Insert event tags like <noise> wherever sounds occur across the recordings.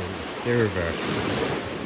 see. Here.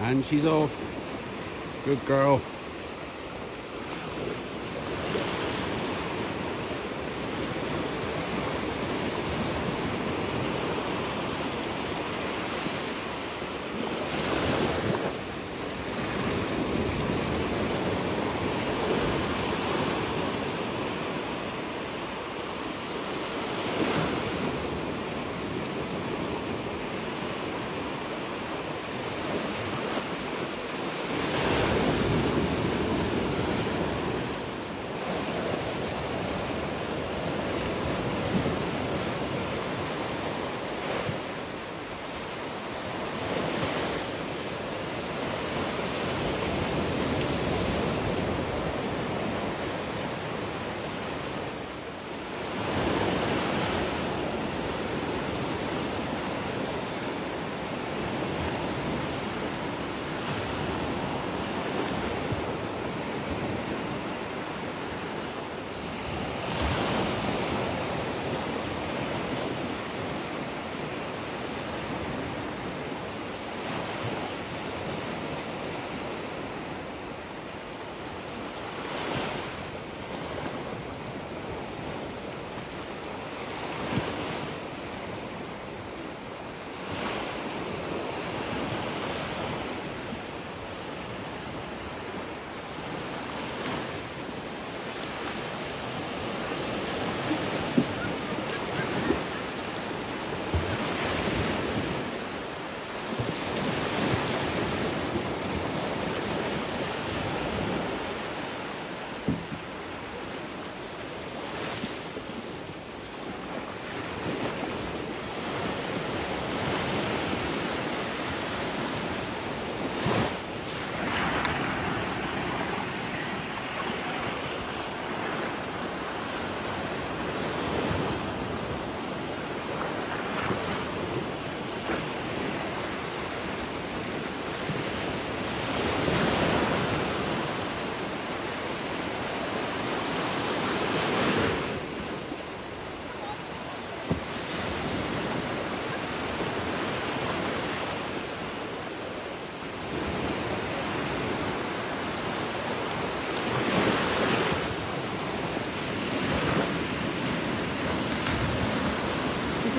And she's off. Good girl.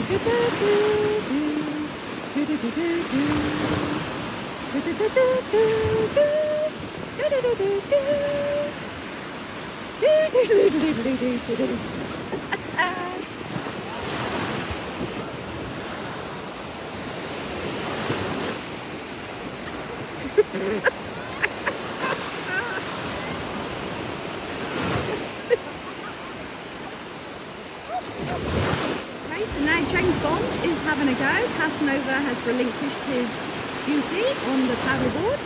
Okay, <laughs> so now James Bond is having a go. Casanova has relinquished his duty on the paddleboard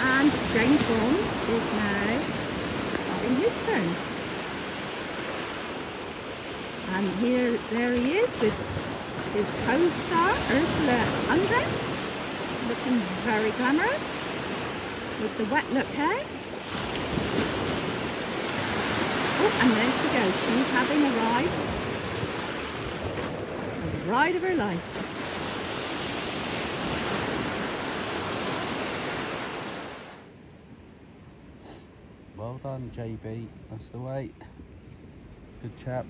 and James Bond is now having his turn. And here, there he is with his co-star Ursula Andress, looking very glamorous with the wet look hair. Oh, and there she goes. She's having a ride a ride of her life. Done, JB. That's the way. Good chap.